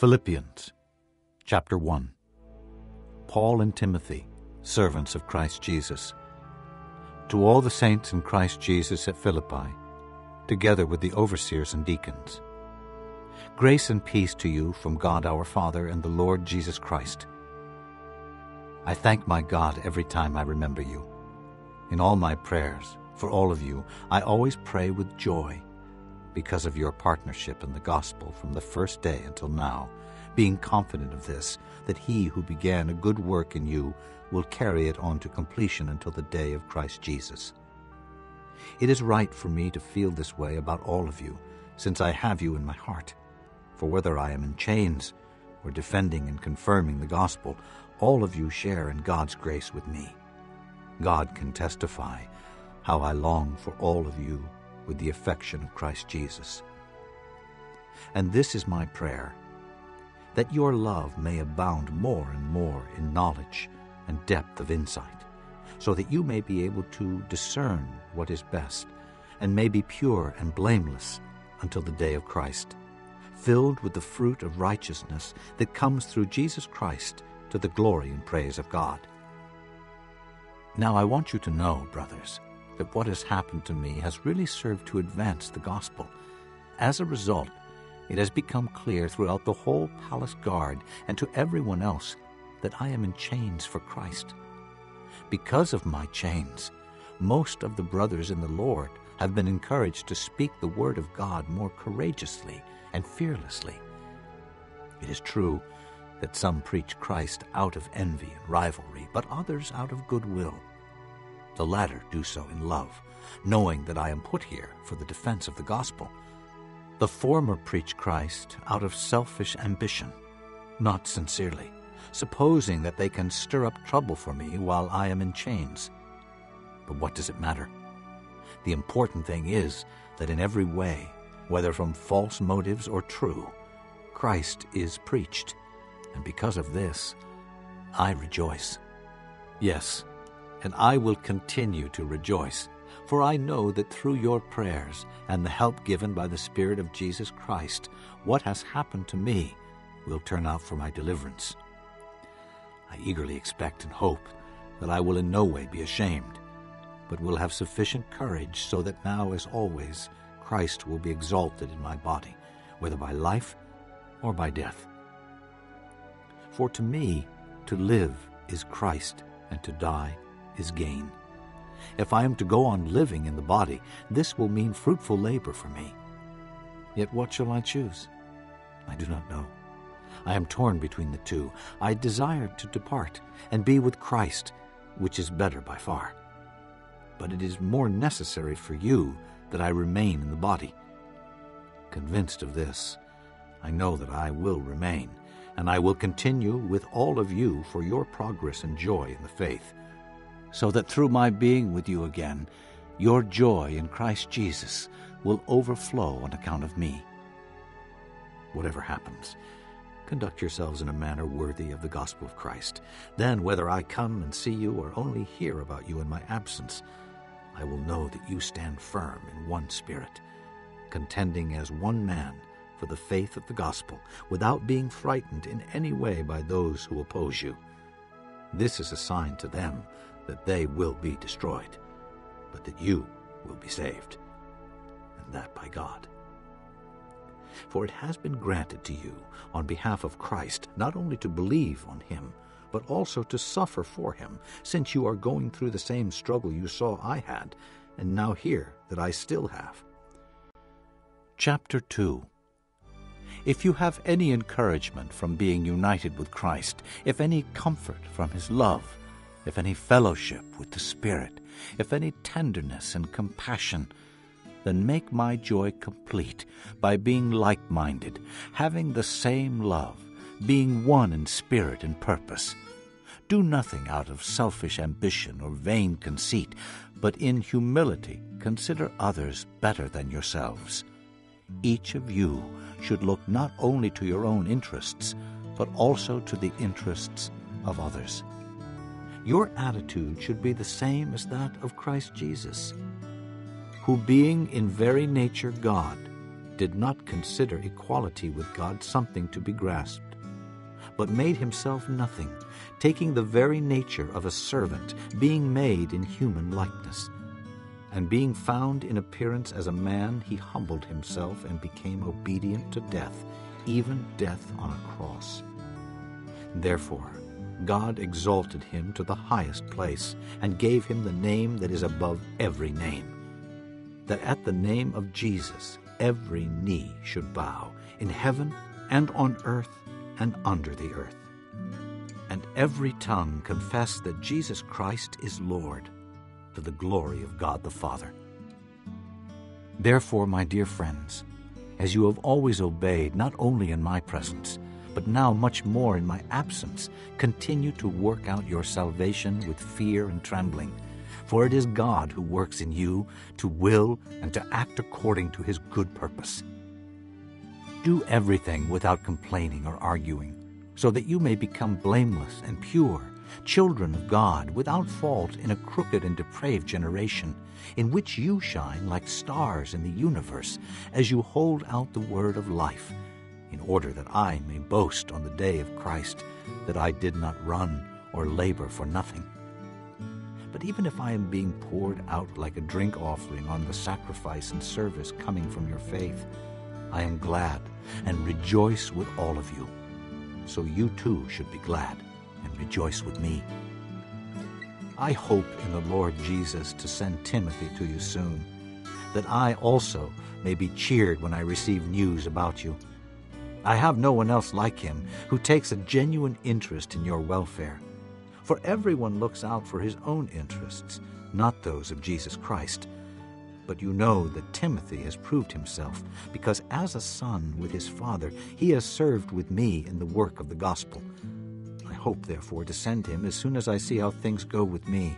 Philippians chapter 1 Paul and Timothy, servants of Christ Jesus, to all the saints in Christ Jesus at Philippi, together with the overseers and deacons. Grace and peace to you from God our Father and the Lord Jesus Christ. I thank my God every time I remember you. In all my prayers, for all of you, I always pray with joy because of your partnership in the gospel from the first day until now, being confident of this, that he who began a good work in you will carry it on to completion until the day of Christ Jesus. It is right for me to feel this way about all of you, since I have you in my heart. For whether I am in chains or defending and confirming the gospel, all of you share in God's grace with me. God can testify how I long for all of you with the affection of Christ Jesus. And this is my prayer, that your love may abound more and more in knowledge and depth of insight, so that you may be able to discern what is best, and may be pure and blameless until the day of Christ, filled with the fruit of righteousness that comes through Jesus Christ to the glory and praise of God. Now I want you to know, brothers, that what has happened to me has really served to advance the gospel. As a result, it has become clear throughout the whole palace guard and to everyone else that I am in chains for Christ. Because of my chains, most of the brothers in the Lord have been encouraged to speak the word of God more courageously and fearlessly. It is true that some preach Christ out of envy and rivalry, but others out of goodwill. The latter do so in love, knowing that I am put here for the defense of the gospel. The former preach Christ out of selfish ambition, not sincerely, supposing that they can stir up trouble for me while I am in chains. But what does it matter? The important thing is that in every way, whether from false motives or true, Christ is preached, and because of this, I rejoice. Yes, and I will continue to rejoice, for I know that through your prayers and the help given by the Spirit of Jesus Christ, what has happened to me will turn out for my deliverance. I eagerly expect and hope that I will in no way be ashamed, but will have sufficient courage so that now, as always, Christ will be exalted in my body, whether by life or by death. For to me, to live is Christ, and to die is gain. If I am to go on living in the body, this will mean fruitful labor for me. Yet what shall I choose? I do not know. I am torn between the two. I desire to depart and be with Christ, which is better by far. But it is more necessary for you that I remain in the body. Convinced of this, I know that I will remain, and I will continue with all of you for your progress and joy in the faith so that through my being with you again, your joy in Christ Jesus will overflow on account of me. Whatever happens, conduct yourselves in a manner worthy of the gospel of Christ. Then, whether I come and see you or only hear about you in my absence, I will know that you stand firm in one spirit, contending as one man for the faith of the gospel, without being frightened in any way by those who oppose you. This is a sign to them that they will be destroyed, but that you will be saved, and that by God. For it has been granted to you, on behalf of Christ, not only to believe on him, but also to suffer for him, since you are going through the same struggle you saw I had, and now hear that I still have. Chapter 2 If you have any encouragement from being united with Christ, if any comfort from his love, if any fellowship with the Spirit, if any tenderness and compassion, then make my joy complete by being like minded, having the same love, being one in spirit and purpose. Do nothing out of selfish ambition or vain conceit, but in humility consider others better than yourselves. Each of you should look not only to your own interests, but also to the interests of others your attitude should be the same as that of Christ Jesus, who, being in very nature God, did not consider equality with God something to be grasped, but made himself nothing, taking the very nature of a servant, being made in human likeness. And being found in appearance as a man, he humbled himself and became obedient to death, even death on a cross. Therefore, God exalted him to the highest place and gave him the name that is above every name, that at the name of Jesus every knee should bow, in heaven and on earth and under the earth, and every tongue confess that Jesus Christ is Lord, to the glory of God the Father. Therefore, my dear friends, as you have always obeyed, not only in my presence, but now much more in my absence, continue to work out your salvation with fear and trembling. For it is God who works in you to will and to act according to his good purpose. Do everything without complaining or arguing, so that you may become blameless and pure, children of God, without fault in a crooked and depraved generation, in which you shine like stars in the universe, as you hold out the word of life in order that I may boast on the day of Christ that I did not run or labor for nothing. But even if I am being poured out like a drink offering on the sacrifice and service coming from your faith, I am glad and rejoice with all of you. So you too should be glad and rejoice with me. I hope in the Lord Jesus to send Timothy to you soon, that I also may be cheered when I receive news about you. I have no one else like him who takes a genuine interest in your welfare. For everyone looks out for his own interests, not those of Jesus Christ. But you know that Timothy has proved himself, because as a son with his father, he has served with me in the work of the gospel. I hope, therefore, to send him as soon as I see how things go with me,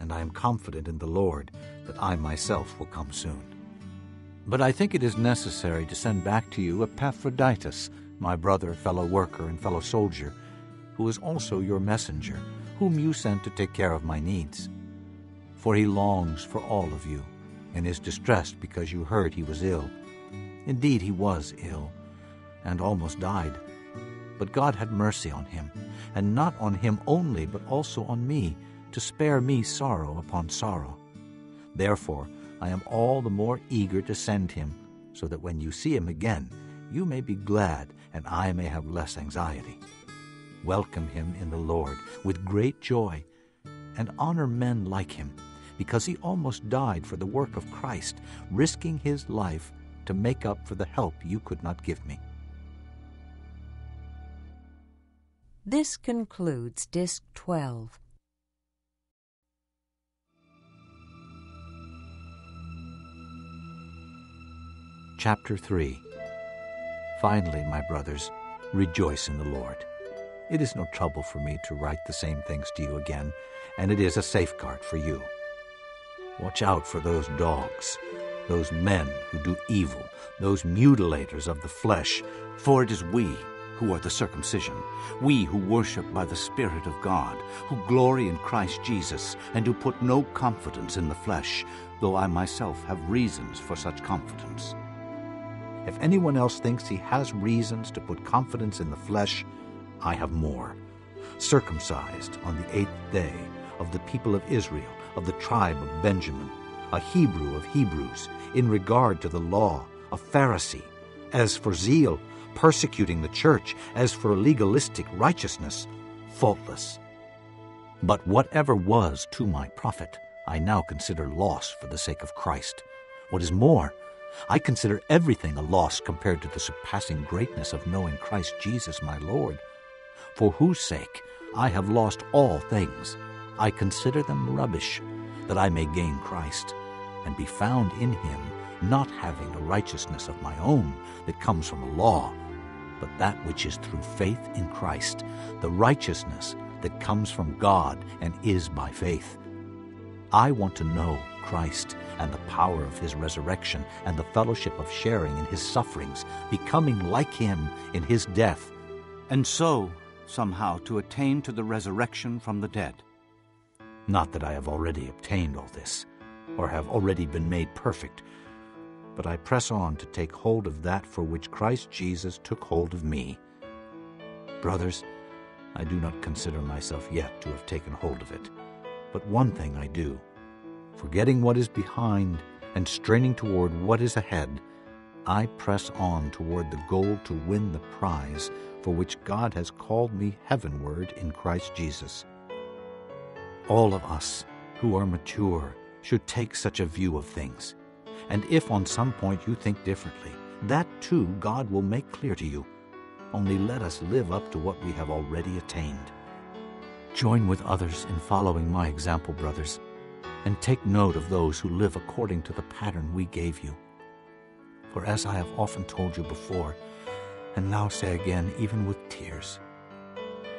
and I am confident in the Lord that I myself will come soon. But I think it is necessary to send back to you Epaphroditus, my brother, fellow worker, and fellow soldier, who is also your messenger, whom you sent to take care of my needs. For he longs for all of you, and is distressed because you heard he was ill. Indeed, he was ill, and almost died. But God had mercy on him, and not on him only, but also on me, to spare me sorrow upon sorrow. Therefore, I am all the more eager to send him, so that when you see him again, you may be glad and I may have less anxiety. Welcome him in the Lord with great joy, and honor men like him, because he almost died for the work of Christ, risking his life to make up for the help you could not give me. This concludes Disc 12. Chapter 3 Finally, my brothers, rejoice in the Lord. It is no trouble for me to write the same things to you again, and it is a safeguard for you. Watch out for those dogs, those men who do evil, those mutilators of the flesh, for it is we who are the circumcision, we who worship by the Spirit of God, who glory in Christ Jesus, and who put no confidence in the flesh, though I myself have reasons for such confidence. If anyone else thinks he has reasons to put confidence in the flesh, I have more. Circumcised on the eighth day, of the people of Israel, of the tribe of Benjamin, a Hebrew of Hebrews, in regard to the law, a Pharisee, as for zeal, persecuting the church, as for legalistic righteousness, faultless. But whatever was to my profit, I now consider loss for the sake of Christ. What is more, I consider everything a loss compared to the surpassing greatness of knowing Christ Jesus my Lord, for whose sake I have lost all things. I consider them rubbish, that I may gain Christ, and be found in him, not having a righteousness of my own that comes from the law, but that which is through faith in Christ, the righteousness that comes from God and is by faith. I want to know Christ and the power of his resurrection and the fellowship of sharing in his sufferings, becoming like him in his death, and so somehow to attain to the resurrection from the dead. Not that I have already obtained all this, or have already been made perfect, but I press on to take hold of that for which Christ Jesus took hold of me. Brothers, I do not consider myself yet to have taken hold of it, but one thing I do, forgetting what is behind and straining toward what is ahead, I press on toward the goal to win the prize for which God has called me heavenward in Christ Jesus. All of us who are mature should take such a view of things. And if on some point you think differently, that too God will make clear to you. Only let us live up to what we have already attained. Join with others in following my example, brothers, and take note of those who live according to the pattern we gave you. For as I have often told you before, and now say again, even with tears,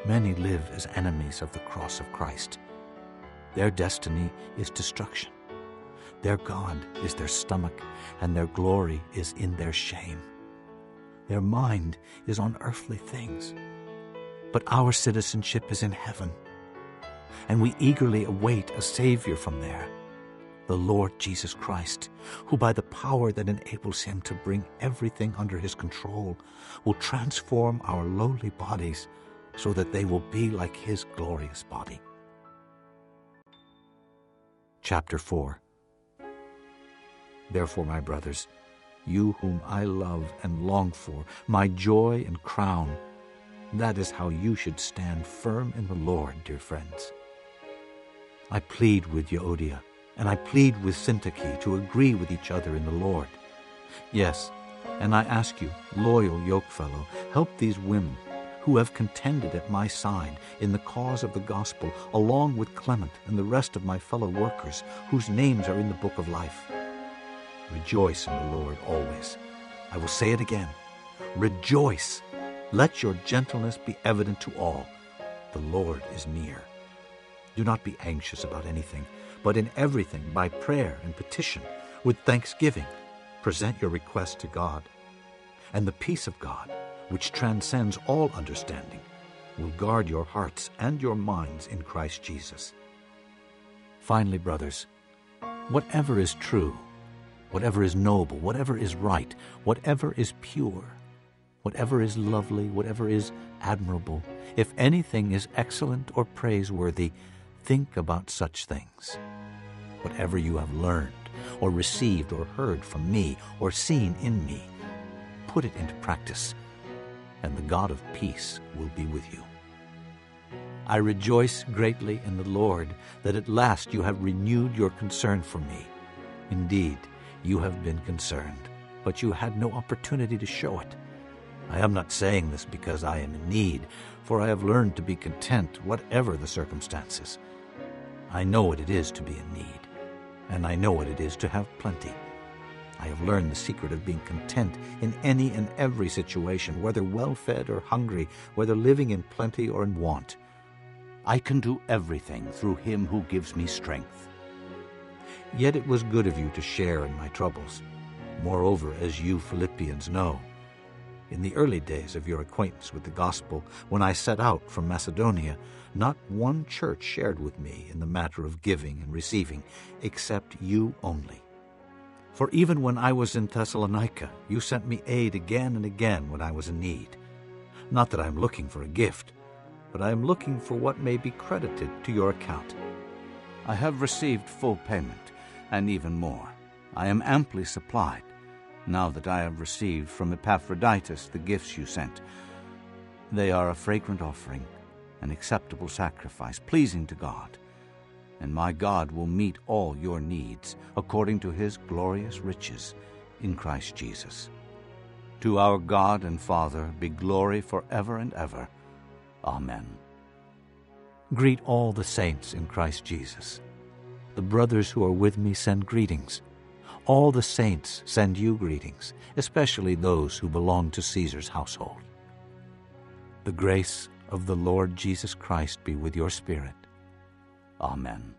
many live as enemies of the cross of Christ. Their destiny is destruction. Their God is their stomach, and their glory is in their shame. Their mind is on earthly things. But our citizenship is in heaven, and we eagerly await a Savior from there, the Lord Jesus Christ, who by the power that enables him to bring everything under his control will transform our lowly bodies so that they will be like his glorious body. Chapter 4 Therefore, my brothers, you whom I love and long for, my joy and crown, that is how you should stand firm in the Lord, dear friends. I plead with Euodia, and I plead with Syntyche to agree with each other in the Lord. Yes, and I ask you, loyal yokefellow, help these women who have contended at my side in the cause of the gospel, along with Clement and the rest of my fellow workers, whose names are in the book of life. Rejoice in the Lord always. I will say it again. Rejoice. Let your gentleness be evident to all. The Lord is near. Do not be anxious about anything, but in everything, by prayer and petition, with thanksgiving, present your requests to God. And the peace of God, which transcends all understanding, will guard your hearts and your minds in Christ Jesus. Finally, brothers, whatever is true, whatever is noble, whatever is right, whatever is pure, whatever is lovely, whatever is admirable, if anything is excellent or praiseworthy, think about such things. Whatever you have learned, or received, or heard from me, or seen in me, put it into practice, and the God of peace will be with you. I rejoice greatly in the Lord that at last you have renewed your concern for me. Indeed, you have been concerned, but you had no opportunity to show it. I am not saying this because I am in need, for I have learned to be content whatever the circumstances. I know what it is to be in need, and I know what it is to have plenty. I have learned the secret of being content in any and every situation, whether well fed or hungry, whether living in plenty or in want. I can do everything through him who gives me strength. Yet it was good of you to share in my troubles. Moreover, as you Philippians know, in the early days of your acquaintance with the gospel, when I set out from Macedonia, not one church shared with me in the matter of giving and receiving, except you only. For even when I was in Thessalonica, you sent me aid again and again when I was in need. Not that I am looking for a gift, but I am looking for what may be credited to your account. I have received full payment and even more. I am amply supplied, now that I have received from Epaphroditus the gifts you sent. They are a fragrant offering, an acceptable sacrifice, pleasing to God. And my God will meet all your needs according to his glorious riches in Christ Jesus. To our God and Father be glory forever and ever. Amen. Greet all the saints in Christ Jesus. The brothers who are with me send greetings. All the saints send you greetings, especially those who belong to Caesar's household. The grace of the Lord Jesus Christ be with your spirit. Amen.